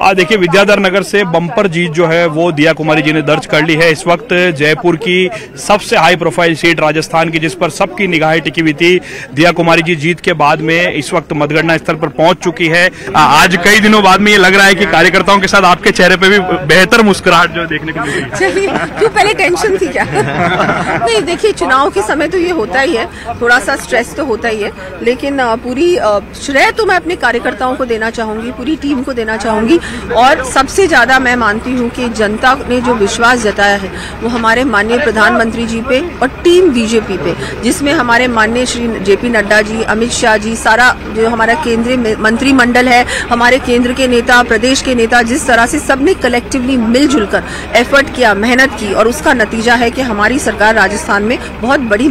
आ देखिए विद्याधर नगर से बम्पर जीत जो है, वो दिया कुमारी जी ने दर्ज कर ली है। इस वक्त जयपुर की सबसे हाई प्रोफ़ाइल सीट राजस्थान की, जिस पर सबकी निगाहें टिकी हुई थी, दिया कुमारी जी जीत के बाद में इस वक्त मतगणना स्थल पर पहुँच चुकी है। आज कई दिनों बाद में ये लग रहा है कि कार्यकर्ताओं के साथ आपके चेहरे पे भी बेहतर मुस्कुराहट जो देखने को मिल। चलिए, क्यों पहले टेंशन थी क्या? नहीं, देखिए, चुनाव के समय तो ये होता ही है। थोड़ा सा स्ट्रेस तो होता ही है। लेकिन पूरी श्रेय तो मैं अपने कार्यकर्ताओं को देना चाहूँगी, पूरी टीम को देना चाहूँगी। और सबसे ज़्यादा मैं मानती हूँ कि जनता ने जो विश्वास जताया है, वो हमारे माननीय प्रधानमंत्री जी पे और टीम बीजेपी पे, जिसमें हमारे माननीय श्री जेपी नड्डा जी, अमित शाह जी, सारा जो हमारा केंद्रीय मंत्रिमंडल है, हमारे केंद्र के नेता, प्रदेश के नेता, जिस तरह से सबने कलेक्टिवली मिलजुल कर एफर्ट किया, मेहनत की और उसका नतीजा है कि हमारी सरकार राजस्थान में बहुत बड़ी